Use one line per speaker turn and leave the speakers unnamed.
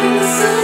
so